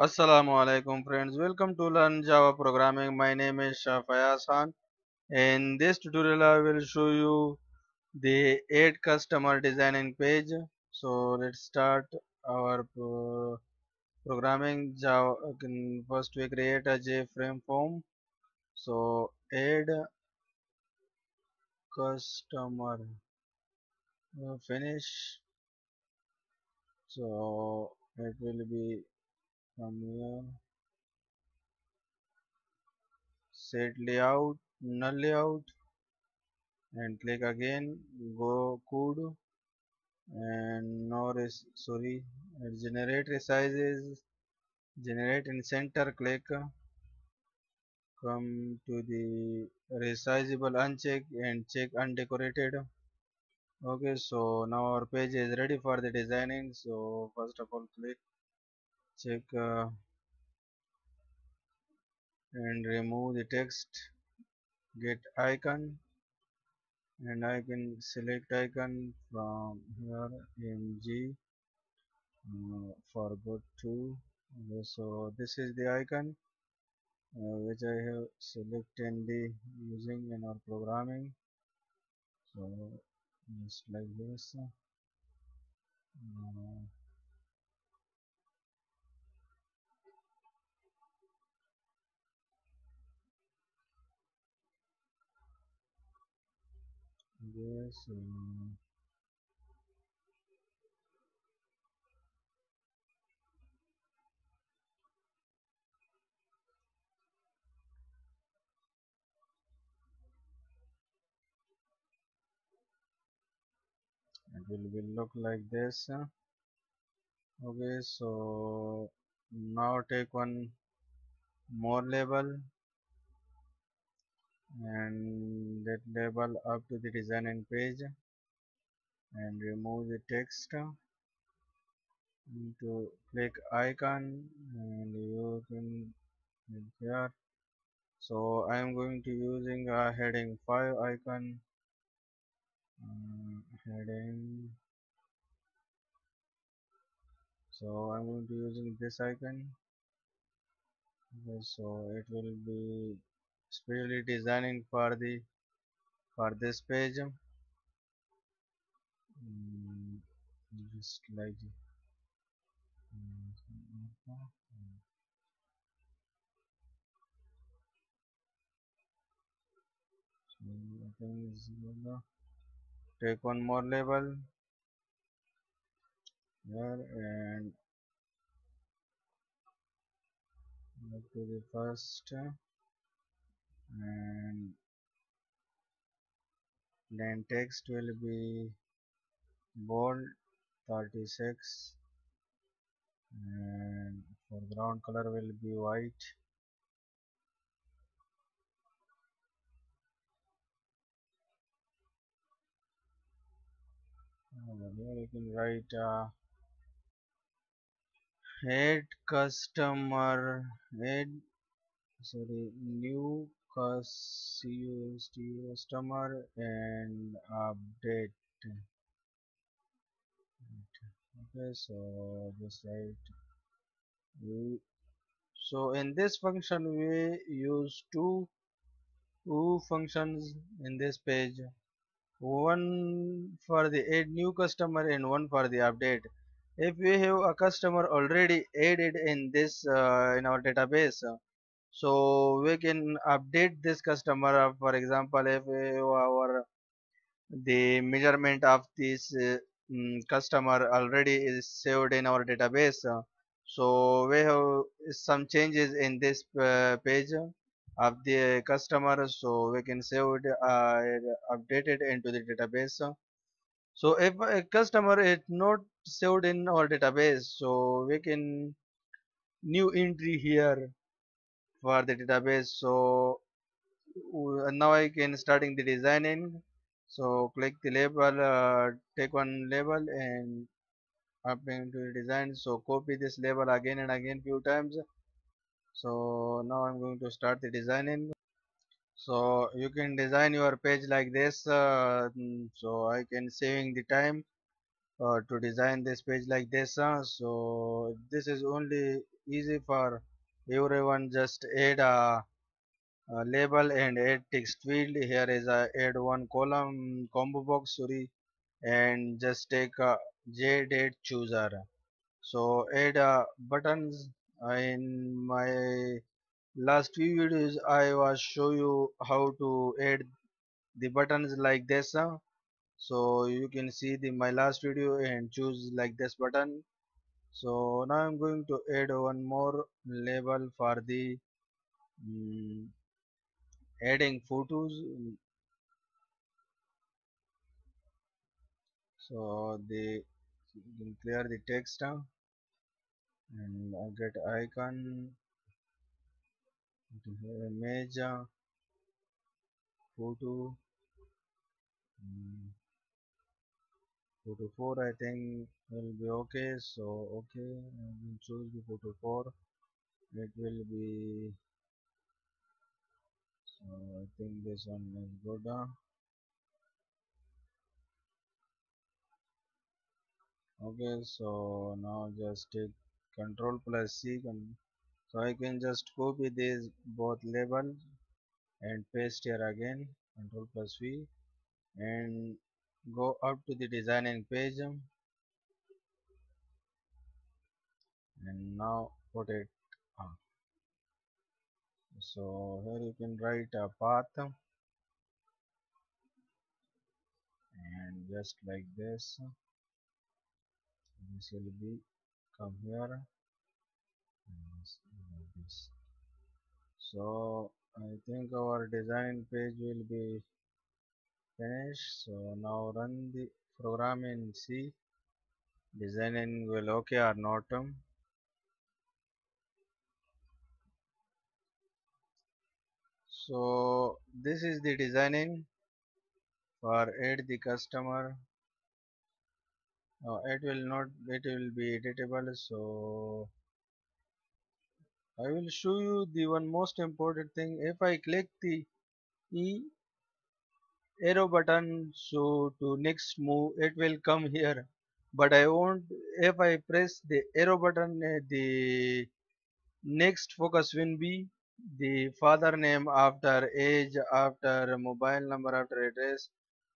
Assalamu alaikum friends. Welcome to learn java programming. My name is Shafayaz Khan in this tutorial I will show you the 8 customer designing page. So let's start our pro programming. Java first we create a jframe form. So add customer. Uh, finish. So it will be here. Set layout null layout and click again. Go code. And now is sorry generate resizes generate in center click. Come to the resizable uncheck and check undecorated. Okay so now our page is ready for the designing. So first of all click check uh, and remove the text. Get icon and I can select icon from here mg uh, forgot to okay, so this is the icon uh, which I have selected the using in our programming. So just like this. Uh, yes uh, it will, will look like this okay so now take one more label and that label up to the design designing page and remove the text to click icon and you can here. So I am going to using a heading 5 icon um, heading. So I'm going to using this icon. Okay, so it will be specially designing for the for this page. Um, just like take one more label here and go to the first and then text will be bold 36 and foreground color will be white. Here you can write uh, add customer add sorry new customer and update. Okay so just write we so in this function we use two two functions in this page. One for the add new customer and one for the update. If we have a customer already added in this uh, in our database so we can update this customer uh, for example if our the measurement of this uh, mm, customer already is saved in our database. Uh, so we have some changes in this uh, page of the customer. So we can save it uh, update it into the database. So if a customer is not saved in our database so we can new entry here for the database. So now I can starting the designing. So click the label uh, take one label and up into the design. So copy this label again and again few times. So now I'm going to start the designing. So you can design your page like this uh, so I can saving the time uh, to design this page like this uh, so this is only easy for everyone just add a, a label and add text. Field here is a add one column combo box sorry and just take a JDate chooser. So add buttons. In my last few videos I was show you how to add the buttons like this. So you can see the my last video and choose like this button so now I'm going to add one more label for the mm, adding photos. So the clear the text uh, and I get icon. Image uh, photo photo 4 I think will be okay. So okay I will choose the photo 4 it will be so I think this one is good okay so now just take control plus C so I can just copy these both labels and paste here again control plus V and go up to the designing page. And now put it on. So here you can write a path. And just like this this will be come here. So I think our design page will be finished so now run the program in C. Designing will okay or not so this is the designing for add the customer. Uh, it will not it will be editable so I will show you the one most important thing. If I click the E arrow button so to next move it will come here. But I want if I press the arrow button uh, the next focus will be the father name after age after mobile number after address.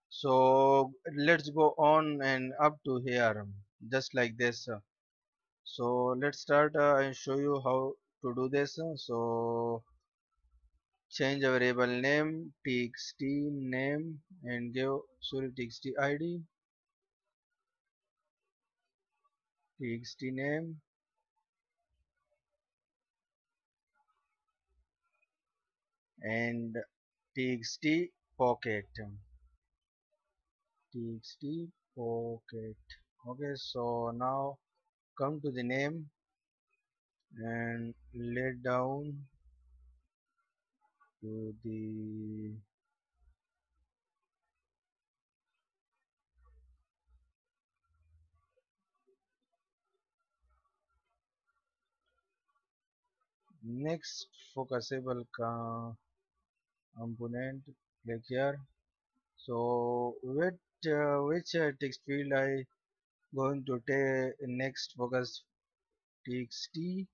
So let's go on and up to here just like this. So let's start uh, and show you how to do this. So change a variable name txt name and give sorry txt id. Txt name. And txt pocket. Txt pocket. Okay so now come to the name and lay down to the next focusable component click here. So which uh, which uh, text field I going to take next focus? Txt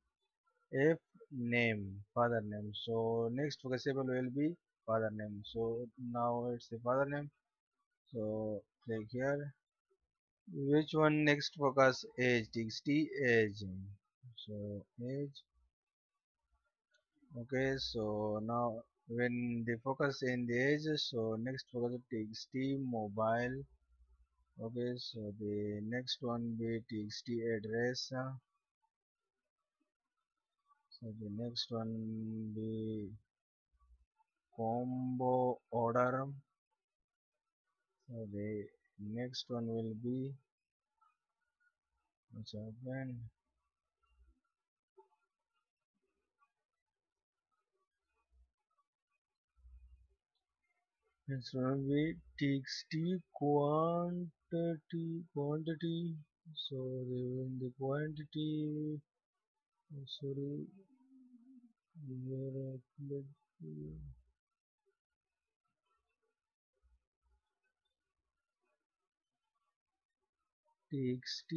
if name father name. So next focusable will be father name. So now it's the father name. So click here. Which one next focus? Age. Txt age. So age. Okay so now when the focus in the age so next focus txt mobile. Okay so the next one be txt address the next one be combo order. So the next one will be what's happened? Next one will be txt quantity quantity. So the, the quantity. Oh, sorry where I click txt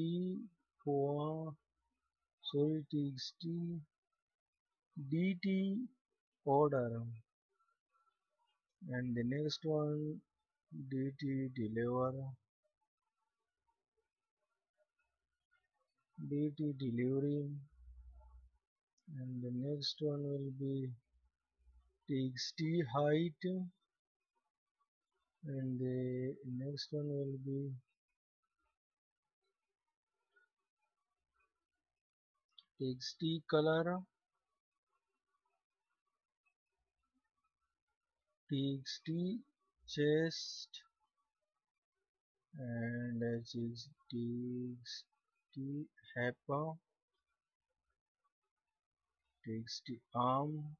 for sorry txt dt order and the next one dt deliver dt delivery and the next one will be txt height. And the next one will be txt color. Txt chest. And txt hapa the arm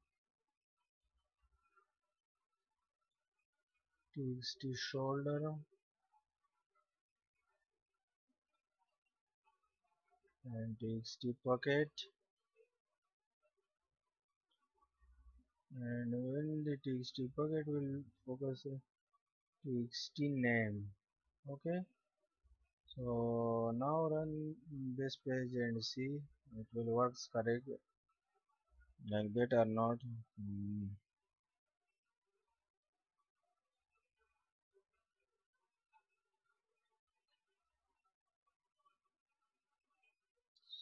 takes the shoulder. And takes the pocket. And when the txt pocket will focus txt name. Okay? So now run this page and see it will works correct like that or not hmm.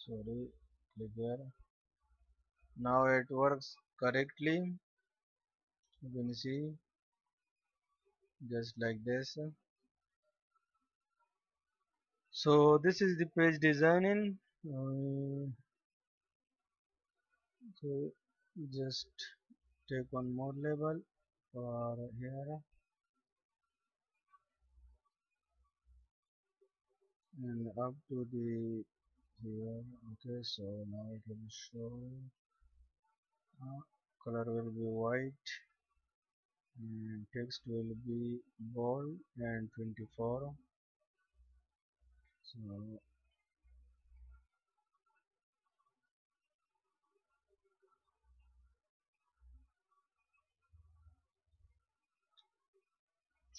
sorry click here now it works correctly. You can see just like this. So this is the page designing. Uh, so just take one more label for here. And up to the here. Okay so now it will show. Uh, color will be white. And text will be bold and 24 so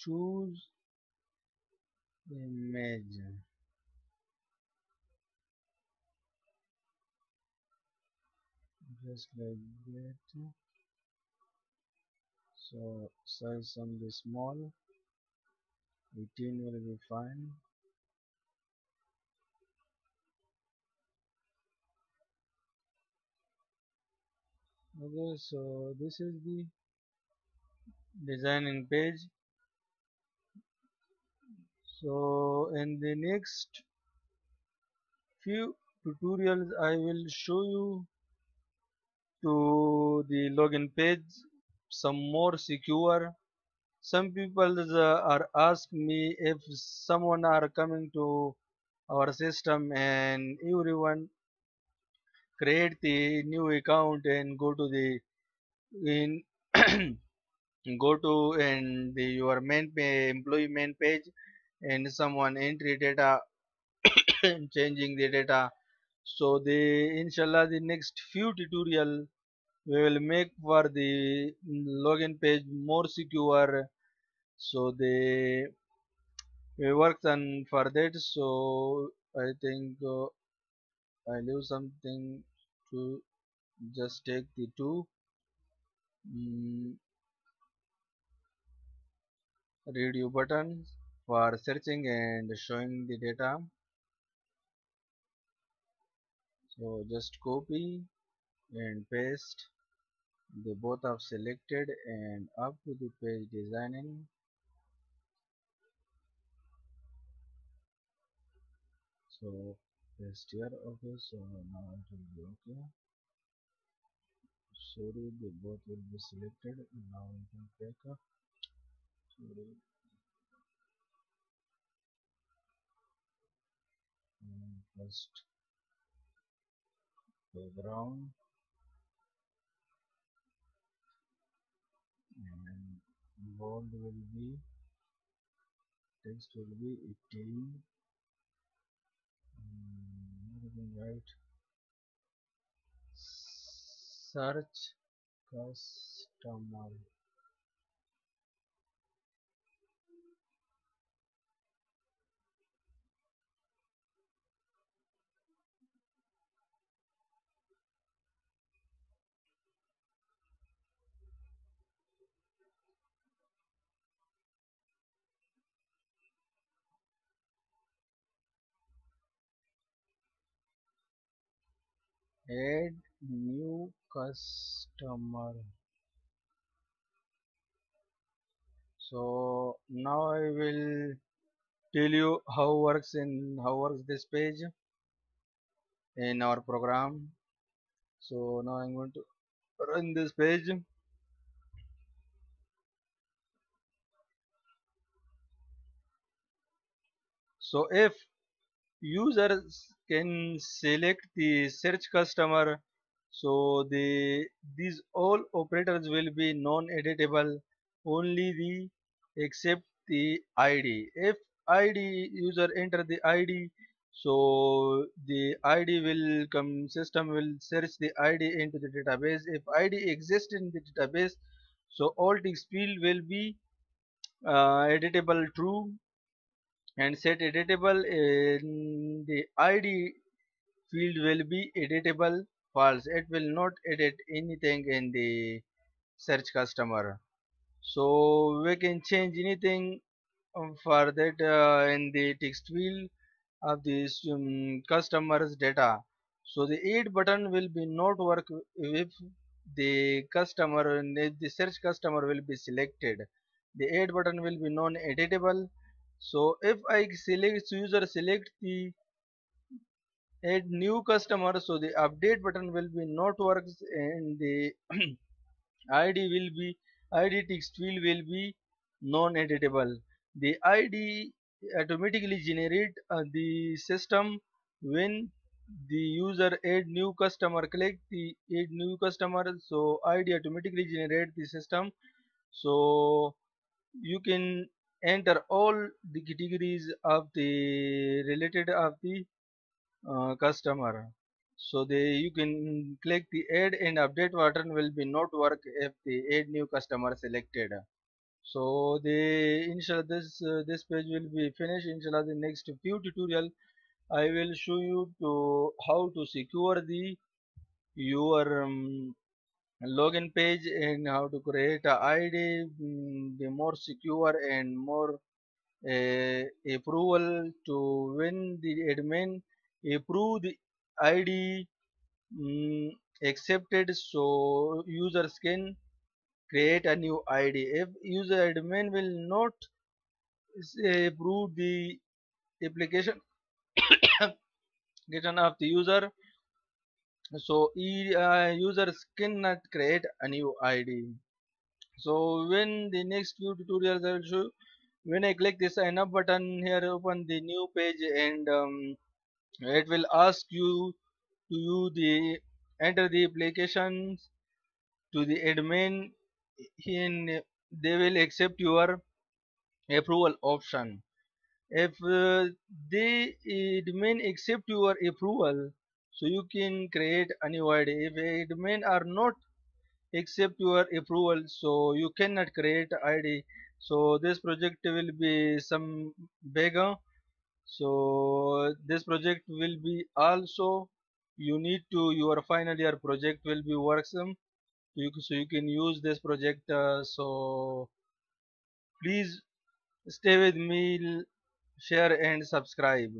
choose image just like that so size some be small. 18 will be fine. Okay so this is the designing page so in the next few tutorials I will show you to the login page some more secure. Some people uh, are ask me if someone are coming to our system and everyone create the new account and go to the in go to and the, your main employee main page and someone entry data changing the data. So the inshallah the next few tutorial we will make for the login page more secure. So the we worked on for that. So I think uh, I leave something to just take the two. Mm, radio buttons for searching and showing the data. So just copy and paste the both are selected and up to the page designing. So paste here okay so now it will be okay. Sorry the both will be selected. Now we can take up. Sorry first background and bold will be text will be 18 mm, everything right search customer add new customer. So now I will tell you how works in how works this page in our program. So now I'm going to run this page. So if users can select the search customer. So the these all operators will be non-editable. Only the except the id if id user enter the id so the id will come system will search the id into the database. If id exists in the database so all text field will be uh, editable true and set editable in the id field will be editable. False. It will not edit anything in the search customer. So we can change anything for that uh, in the text field of this um, customer's data. So the add button will be not work if the customer if the search customer will be selected. The add button will be non-editable so if I select user select the add new customer so the update button will be not works and the id will be id text field will be non-editable. The id automatically generate uh, the system when the user add new customer click the add new customer so id automatically generate the system. So you can enter all the categories of the related of the uh, customer. So they you can click the add and update button will be not work if the add new customer selected. So the inshallah this uh, this page will be finished. Inshallah the next few tutorial i will show you to how to secure the your um, login page and how to create a ID mm, the more secure and more uh, approval to when the admin. Approve the ID mm, accepted so users can create a new ID if user admin will not approve the application get of the user so uh, users cannot create a new id so when the next few tutorials i will show when i click this sign up button here open the new page and um, it will ask you to you the enter the applications to the admin. In they will accept your approval option. If uh, admin accept your approval so you can create a new id if admin are not accept your approval. So you cannot create id so this project will be some bigger so this project will be also you need to your final year project will be worksome. So you can use this project uh, so please stay with me share and subscribe